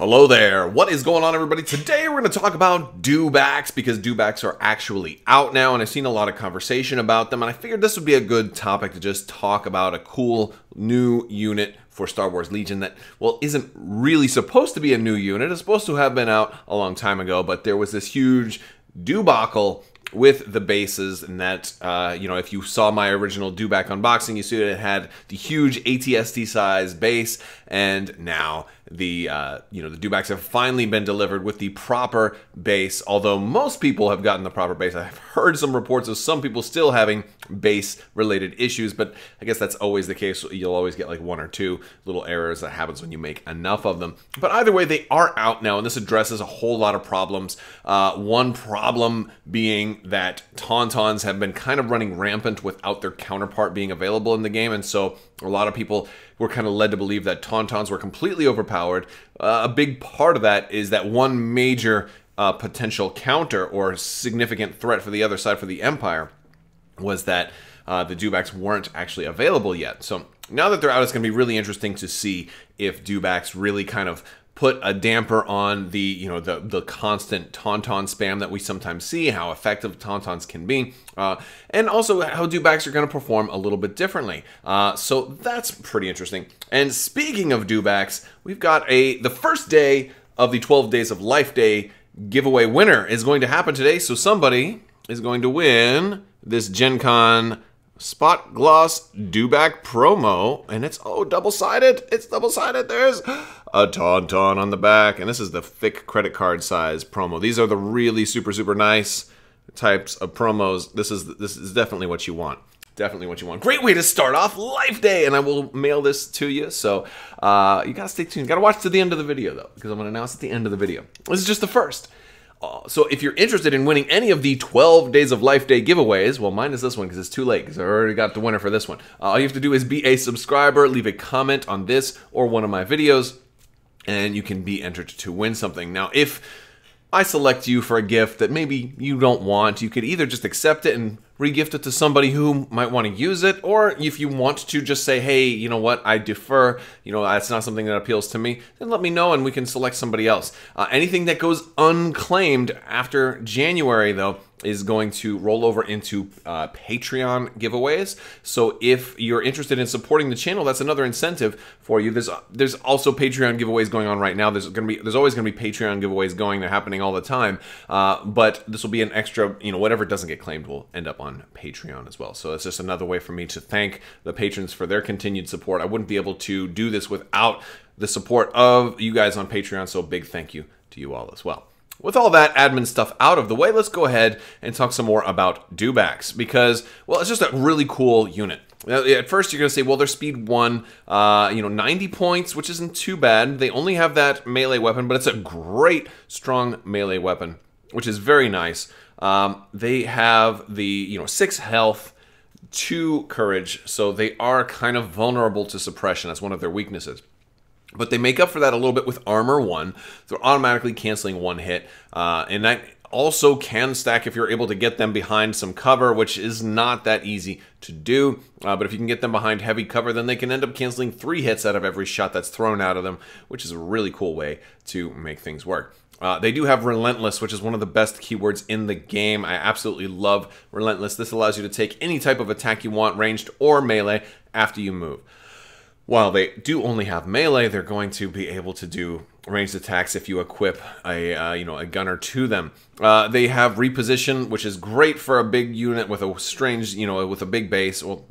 Hello there. What is going on, everybody? Today we're going to talk about dewbacks because dewbacks are actually out now, and I've seen a lot of conversation about them. And I figured this would be a good topic to just talk about a cool new unit for Star Wars Legion that, well, isn't really supposed to be a new unit. It's supposed to have been out a long time ago, but there was this huge debacle with the bases and that uh, you know if you saw my original dewback unboxing you see that it had the huge ATST size base and now the uh, you know the dewbacks have finally been delivered with the proper base although most people have gotten the proper base. I've heard some reports of some people still having base related issues but i guess that's always the case. You'll always get like one or two little errors that happens when you make enough of them. But either way they are out now and this addresses a whole lot of problems. Uh, one problem being that tauntauns have been kind of running rampant without their counterpart being available in the game and so a lot of people were kind of led to believe that tauntauns were completely overpowered. Uh, a big part of that is that one major uh, potential counter or significant threat for the other side for the Empire was that uh, the dewbacks weren't actually available yet. So now that they're out, it's going to be really interesting to see if dewbacks really kind of put a damper on the you know the the constant tauntaun spam that we sometimes see, how effective tauntauns can be, uh, and also how dewbacks are going to perform a little bit differently. Uh, so that's pretty interesting. And speaking of dewbacks, we've got a the first day of the 12 Days of Life Day giveaway winner is going to happen today. So somebody is going to win this Gen Con Spot Gloss Dewback promo, and it's oh double sided. It's double sided. There's a tauntaun on the back, and this is the thick credit card size promo. These are the really super super nice types of promos. This is this is definitely what you want. Definitely what you want. Great way to start off Life Day, and I will mail this to you. So uh, you gotta stay tuned. You gotta watch to the end of the video though, because I'm gonna announce at the end of the video. This is just the first. Uh, so if you're interested in winning any of the 12 Days of Life Day giveaways, well, mine is this one because it's too late because I already got the winner for this one. Uh, all you have to do is be a subscriber, leave a comment on this or one of my videos, and you can be entered to win something. Now, if I select you for a gift that maybe you don't want, you could either just accept it and regift it to somebody who might want to use it, or if you want to just say, hey, you know what, I defer, you know, that's not something that appeals to me, then let me know and we can select somebody else. Uh, anything that goes unclaimed after January, though, is going to roll over into uh, Patreon giveaways. So if you're interested in supporting the channel, that's another incentive for you. There's there's also Patreon giveaways going on right now. There's gonna be there's always gonna be Patreon giveaways going. They're happening all the time. Uh, but this will be an extra. You know, whatever doesn't get claimed will end up on Patreon as well. So it's just another way for me to thank the patrons for their continued support. I wouldn't be able to do this without the support of you guys on Patreon. So big thank you to you all as well. With all that admin stuff out of the way, let's go ahead and talk some more about dewbacks because, well, it's just a really cool unit. At first, you're going to say, well, their speed one, uh, you know, 90 points, which isn't too bad. They only have that melee weapon, but it's a great, strong melee weapon, which is very nice. Um, they have the, you know, six health, two courage, so they are kind of vulnerable to suppression. That's one of their weaknesses. But they make up for that a little bit with Armor 1. They're automatically canceling one hit. Uh, and that also can stack if you're able to get them behind some cover, which is not that easy to do. Uh, but if you can get them behind heavy cover, then they can end up canceling three hits out of every shot that's thrown out of them, which is a really cool way to make things work. Uh, they do have Relentless, which is one of the best keywords in the game. I absolutely love Relentless. This allows you to take any type of attack you want, ranged or melee, after you move. While they do only have melee, they're going to be able to do ranged attacks if you equip a uh, you know a gunner to them. Uh, they have reposition, which is great for a big unit with a strange you know with a big base. Well,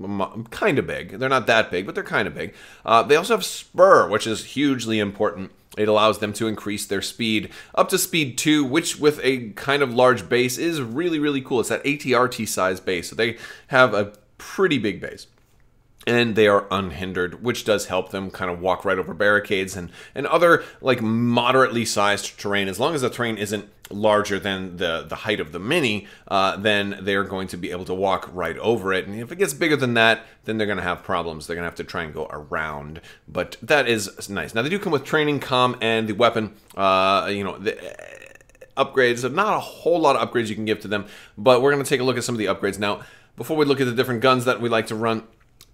kind of big. They're not that big, but they're kind of big. Uh, they also have spur, which is hugely important. It allows them to increase their speed up to speed 2, which with a kind of large base is really, really cool. It's that ATRT size base. So they have a pretty big base and they are unhindered, which does help them kind of walk right over barricades and, and other like moderately sized terrain. As long as the terrain isn't larger than the, the height of the mini, uh, then they're going to be able to walk right over it. And if it gets bigger than that, then they're going to have problems. They're going to have to try and go around. But that is nice. Now, they do come with training, com, and the weapon, uh, you know, the, upgrades. Not a whole lot of upgrades you can give to them, but we're going to take a look at some of the upgrades. Now, before we look at the different guns that we like to run,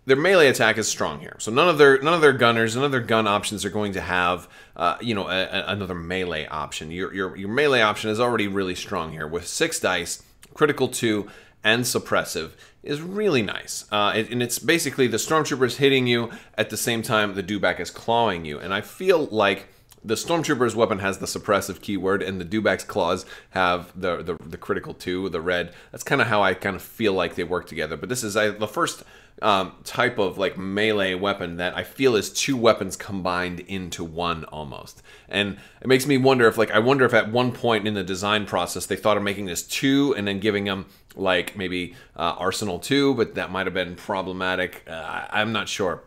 their melee attack is strong here. So none of their none of their gunners, none of their gun options are going to have uh, you know a, a, another melee option. Your, your your melee option is already really strong here with six dice, critical two, and suppressive is really nice. Uh, it, and it's basically the stormtroopers hitting you at the same time the dewback is clawing you. And I feel like the stormtrooper's weapon has the suppressive keyword, and the dewback's claws have the the, the critical two, the red. That's kind of how I kind of feel like they work together. But this is I, the first um, type of like melee weapon that I feel is two weapons combined into one almost. And it makes me wonder if like I wonder if at one point in the design process they thought of making this two and then giving them like maybe uh, Arsenal 2, but that might have been problematic. Uh, I'm not sure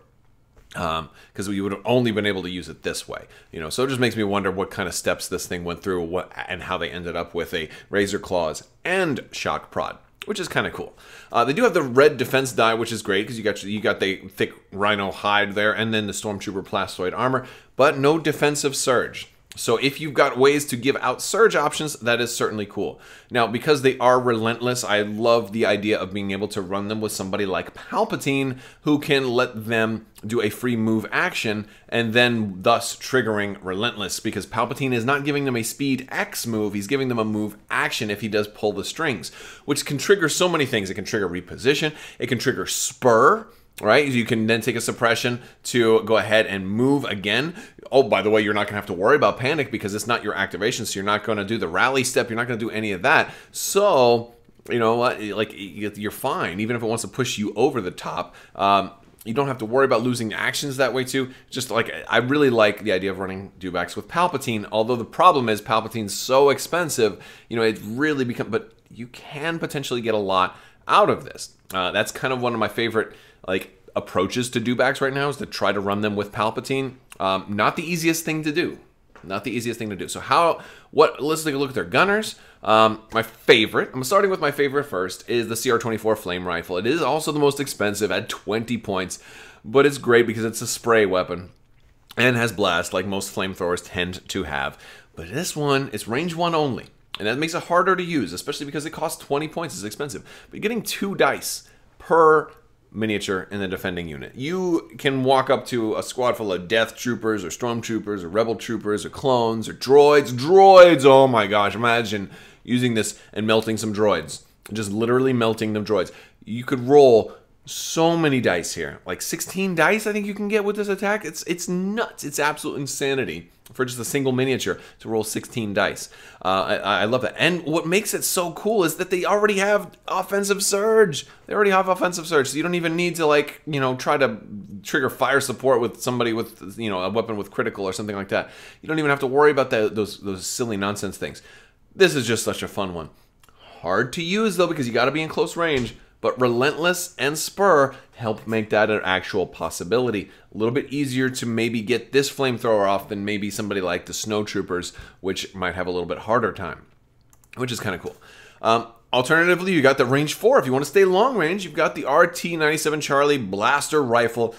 because um, we would have only been able to use it this way, you know. So it just makes me wonder what kind of steps this thing went through, what and how they ended up with a razor claws and shock prod which is kind of cool. Uh, they do have the red defense die, which is great because you got you got the thick rhino hide there, and then the stormtrooper plastoid armor, but no defensive surge. So if you've got ways to give out surge options, that is certainly cool. Now, because they are relentless, I love the idea of being able to run them with somebody like Palpatine, who can let them do a free move action and then thus triggering relentless because Palpatine is not giving them a speed X move, he's giving them a move action if he does pull the strings, which can trigger so many things. It can trigger reposition, it can trigger spur, right? You can then take a suppression to go ahead and move again. Oh, by the way, you're not going to have to worry about panic because it's not your activation, so you're not going to do the rally step. You're not going to do any of that. So, you know what? Like, you're fine, even if it wants to push you over the top. Um, you don't have to worry about losing actions that way too. Just like I really like the idea of running dewbacks with Palpatine. Although the problem is Palpatine's so expensive, you know, it really become. But you can potentially get a lot out of this. Uh, that's kind of one of my favorite like approaches to dewbacks right now is to try to run them with Palpatine. Um, not the easiest thing to do. Not the easiest thing to do. So how? What? Let's take a look at their gunners. Um, my favorite. I'm starting with my favorite first. Is the CR24 flame rifle. It is also the most expensive at 20 points, but it's great because it's a spray weapon and has blast like most flamethrowers tend to have. But this one, it's range one only. And that makes it harder to use, especially because it costs 20 points. It's expensive. But getting two dice per miniature in the defending unit. You can walk up to a squad full of death troopers or stormtroopers or rebel troopers or clones or droids. Droids! Oh my gosh, imagine using this and melting some droids. Just literally melting them droids. You could roll so many dice here. Like 16 dice I think you can get with this attack. It's it's nuts. It's absolute insanity for just a single miniature to roll 16 dice. Uh, I, I, love that. And what makes it so cool is that they already have offensive surge. They already have offensive surge, so you don't even need to like you know try to trigger fire support with somebody with you know a weapon with critical or something like that. You don't even have to worry about that, those those silly nonsense things. This is just such a fun one. Hard to use though because you got to be in close range but Relentless and Spur help make that an actual possibility. A little bit easier to maybe get this flamethrower off than maybe somebody like the Snowtroopers, which might have a little bit harder time, which is kind of cool. Um, alternatively, you got the range 4. If you want to stay long range, you've got the RT-97 Charlie Blaster Rifle.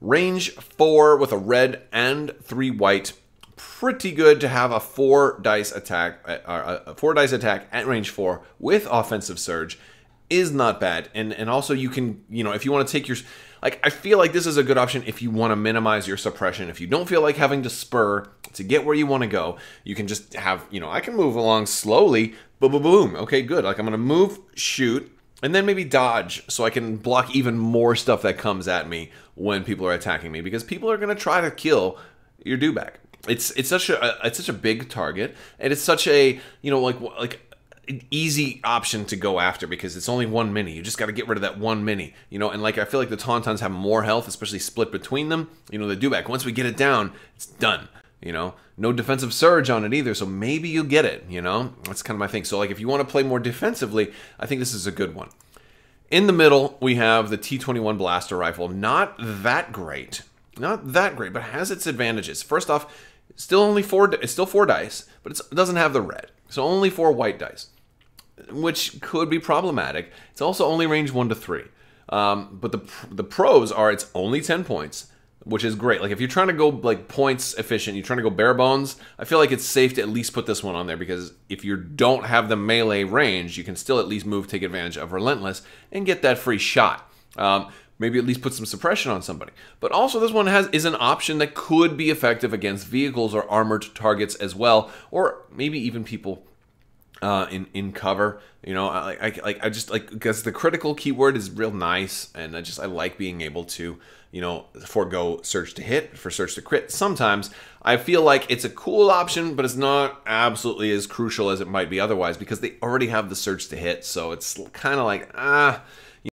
Range 4 with a red and 3 white. Pretty good to have a 4 dice attack, uh, a 4 dice attack at range 4 with offensive surge is not bad. And and also you can, you know, if you want to take your like I feel like this is a good option if you want to minimize your suppression. If you don't feel like having to spur to get where you want to go, you can just have, you know, I can move along slowly. Boom boom boom. Okay, good. Like I'm to move, shoot, and then maybe dodge so I can block even more stuff that comes at me when people are attacking me because people are to try to kill your dewback. It's it's such a it's such a big target and it's such a, you know, like like easy option to go after because it's only one mini. You just got to get rid of that one mini, you know. And like I feel like the Tauntauns have more health, especially split between them. You know, the dewback. Once we get it down, it's done. You know, no defensive surge on it either, so maybe you get it. You know, that's kind of my thing. So like, if you want to play more defensively, I think this is a good one. In the middle, we have the T21 blaster rifle. Not that great, not that great, but has its advantages. First off, still only four. It's still four dice, but it doesn't have the red. So only four white dice, which could be problematic. It's also only range one to three. Um, but the the pros are it's only ten points, which is great. Like if you're trying to go like points efficient, you're trying to go bare bones. I feel like it's safe to at least put this one on there because if you don't have the melee range, you can still at least move, take advantage of relentless, and get that free shot. Um, maybe at least put some suppression on somebody. But also this one has is an option that could be effective against vehicles or armored targets as well, or maybe even people uh, in in cover. You know, I I, like I just like because the critical keyword is real nice, and I just I like being able to you know forego surge to hit for surge to crit. Sometimes I feel like it's a cool option, but it's not absolutely as crucial as it might be otherwise because they already have the surge to hit. So it's kind of like ah.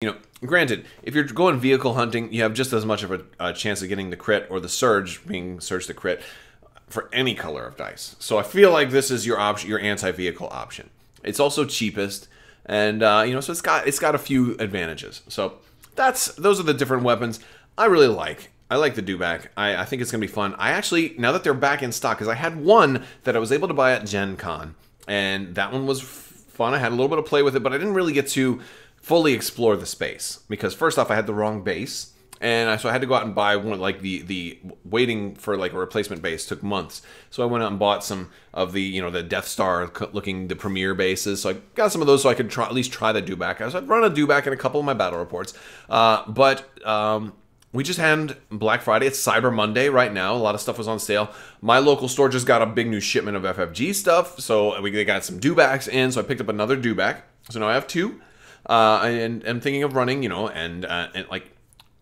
You know, granted, if you're going vehicle hunting, you have just as much of a, a chance of getting the crit or the surge being surge the crit for any color of dice. So I feel like this is your option, your anti-vehicle option. It's also cheapest, and uh, you know, so it's got it's got a few advantages. So that's those are the different weapons I really like. I like the Dewback. I, I think it's gonna be fun. I actually now that they're back in stock, because I had one that I was able to buy at Gen Con, and that one was fun. I had a little bit of play with it, but I didn't really get to fully explore the space because first off, I had the wrong base and I, so I had to go out and buy one like the the waiting for like a replacement base took months. So I went out and bought some of the you know the Death Star looking the premier bases. So I got some of those so I could try at least try the Dewback. I I'd run a Dewback in a couple of my battle reports, uh, but. Um, we just had Black Friday. It's Cyber Monday right now. A lot of stuff was on sale. My local store just got a big new shipment of FFG stuff, so we got some Dewbacks in. So I picked up another Dewback. So now I have two, uh, and I'm thinking of running, you know, and uh, and like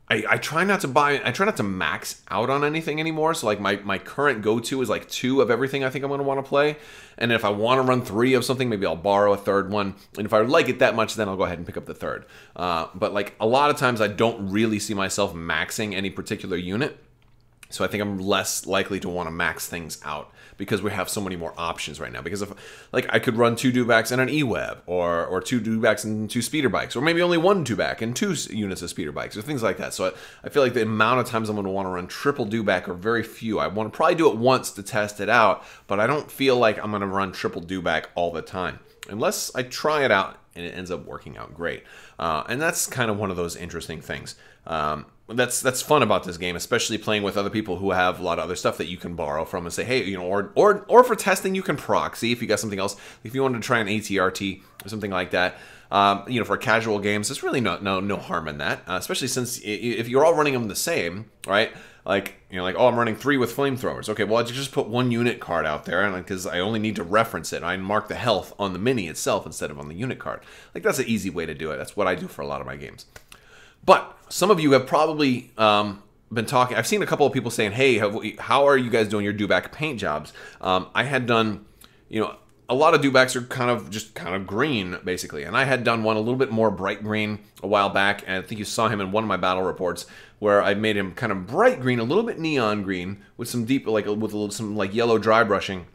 I, I try not to buy I try not to max out on anything anymore. So like my, my current go-to is like two of everything I think I'm gonna want to play. And if I want to run three of something, maybe I'll borrow a third one. And if I like it that much, then I'll go ahead and pick up the third. Uh, but like a lot of times I don't really see myself maxing any particular unit. So I think I'm less likely to want to max things out because we have so many more options right now. Because if like I could run two Dewbacks and an E-Web, or or two Dewbacks and two speeder bikes, or maybe only one Dewback and two units of speeder bikes, or things like that. So I, I feel like the amount of times I'm going to want to run triple Dewback are very few. I want to probably do it once to test it out, but I don't feel like I'm going to run triple Dewback all the time unless I try it out and it ends up working out great. Uh, and that's kind of one of those interesting things. Um, that's that's fun about this game, especially playing with other people who have a lot of other stuff that you can borrow from and say, hey, you know, or or or for testing you can proxy if you got something else. If you wanted to try an ATRT or something like that, um, you know, for casual games, there's really no no no harm in that. Uh, especially since if you're all running them the same, right? Like you know, like oh, I'm running three with flamethrowers. Okay, well, I just put one unit card out there, and because I only need to reference it, I mark the health on the mini itself instead of on the unit card. Like that's an easy way to do it. That's what I do for a lot of my games. But some of you have probably um, been talking. I've seen a couple of people saying, "Hey, we, how are you guys doing your Dewback paint jobs?" Um, I had done, you know, a lot of Dewbacks are kind of just kind of green, basically. And I had done one a little bit more bright green a while back, and I think you saw him in one of my battle reports where I made him kind of bright green, a little bit neon green, with some deep, like with a little, some like yellow dry brushing.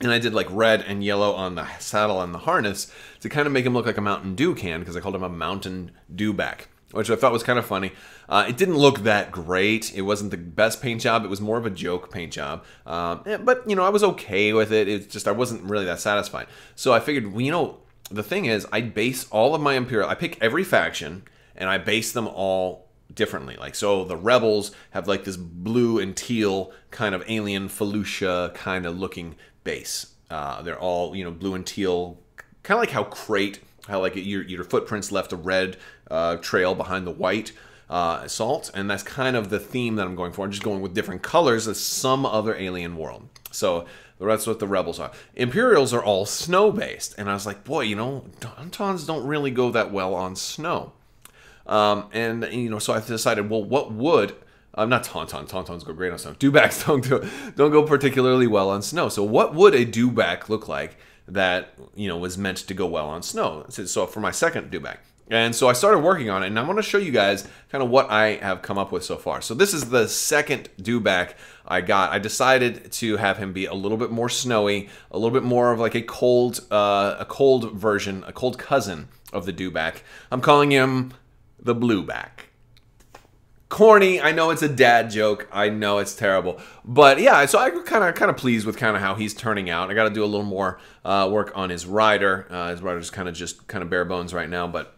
And I did like red and yellow on the saddle and the harness to kind of make him look like a Mountain Dew can because I called him a Mountain Dewback which I thought was kind of funny. Uh, it didn't look that great. It wasn't the best paint job. It was more of a joke paint job. Um, but, you know, I was okay with it. It's just I wasn't really that satisfied. So I figured, well, you know, the thing is, I base all of my Imperial, I pick every faction, and I base them all differently. Like, so the Rebels have like this blue and teal kind of alien Felucia kind of looking base. Uh, they're all, you know, blue and teal, kind of like how Crait how like your, your footprints left a red uh, trail behind the white uh, salt, and that's kind of the theme that I'm going for. I'm just going with different colors as some other alien world. So that's what the rebels are. Imperials are all snow based, and I was like, boy, you know, Tauntauns don't really go that well on snow. Um, and you know, so I decided, well, what would um, not tauntaun. Tauntauns go great on snow. Dewbacks don't do, don't go particularly well on snow. So what would a dewback look like that you know was meant to go well on snow. So for my second dewback. And so I started working on it, and I want to show you guys kind of what I have come up with so far. So this is the second dewback I got. I decided to have him be a little bit more snowy, a little bit more of like a cold, uh, a cold version, a cold cousin of the dewback. I'm calling him the blueback corny. I know it's a dad joke. I know it's terrible, but yeah. So I kind of kind of pleased with kind of how he's turning out. I got to do a little more uh, work on his rider. Uh, his rider's kind of just kind of bare bones right now, but.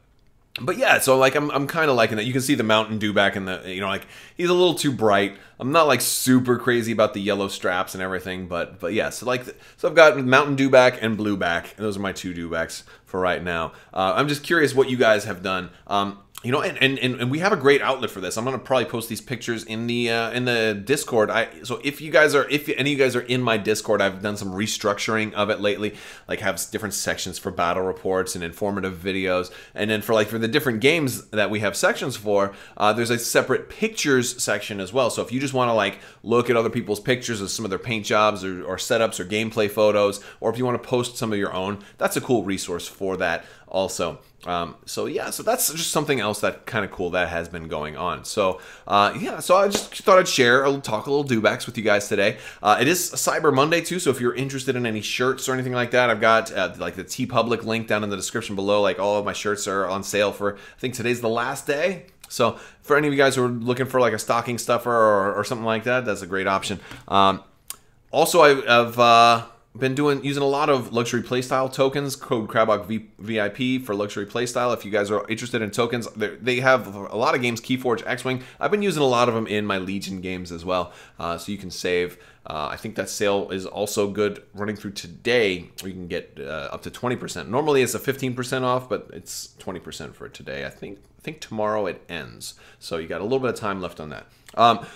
But yeah, so like I'm, I'm kind of liking that. You can see the Mountain Dew back in the, you know, like he's a little too bright. I'm not like super crazy about the yellow straps and everything, but but yeah. So like, so I've got Mountain Dew back and Blueback, and those are my two Dewbacks for right now. Uh, I'm just curious what you guys have done. Um, you know, and, and, and we have a great outlet for this. I'm gonna probably post these pictures in the uh, in the Discord. I so if you guys are if any of you guys are in my Discord, I've done some restructuring of it lately. Like have different sections for battle reports and informative videos, and then for like for the different games that we have sections for, uh, there's a separate pictures section as well. So if you just want to like look at other people's pictures of some of their paint jobs or, or setups or gameplay photos, or if you want to post some of your own, that's a cool resource for that also. Um, so yeah, so that's just something else that kind of cool that has been going on. So uh, yeah, so I just thought I'd share, I'll talk a little dewbacks with you guys today. Uh, it is Cyber Monday too, so if you're interested in any shirts or anything like that, I've got uh, like the TeePublic link down in the description below. Like all of my shirts are on sale for I think today's the last day. So for any of you guys who are looking for like a stocking stuffer or, or something like that, that's a great option. Um, also, I, have uh, been doing using a lot of luxury playstyle tokens. Code Crabbok VIP for luxury playstyle. If you guys are interested in tokens, they have a lot of games. Keyforge, X-wing. I've been using a lot of them in my Legion games as well, uh, so you can save. Uh, I think that sale is also good running through today. You can get uh, up to 20%. Normally it's a 15% off, but it's 20% for today. I think I think tomorrow it ends, so you got a little bit of time left on that. Um,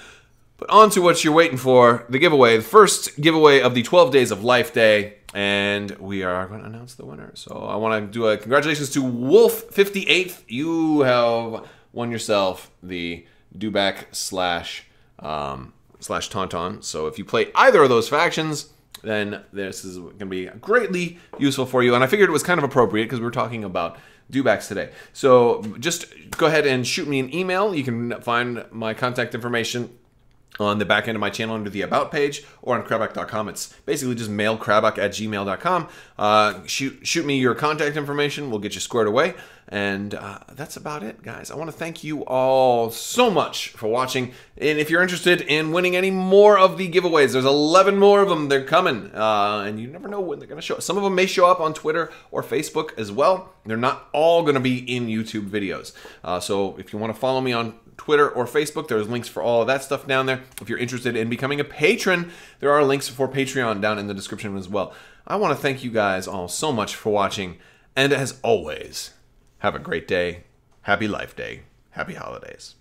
but on to what you're waiting for the giveaway. The first giveaway of the 12 Days of Life Day. And we are going to announce the winner. So I want to do a congratulations to Wolf58th. You have won yourself the Dewback slash um, slash Tauntaun. So if you play either of those factions, then this is going to be greatly useful for you. And I figured it was kind of appropriate because we were talking about dewbacks today. So just go ahead and shoot me an email. You can find my contact information on the back end of my channel under the about page or on crabbok.com it's basically just mail crabbok at gmail.com uh, shoot, shoot me your contact information. We'll get you squared away. And uh, that's about it guys. I want to thank you all so much for watching. And if you're interested in winning any more of the giveaways there's 11 more of them. They're coming. Uh, and you never know when they're going to show up. Some of them may show up on twitter or facebook as well. They're not all going to be in youtube videos. Uh, so if you want to follow me on Twitter, or Facebook. There's links for all of that stuff down there. If you're interested in becoming a patron, there are links for Patreon down in the description as well. I want to thank you guys all so much for watching, and as always, have a great day. Happy Life Day. Happy holidays.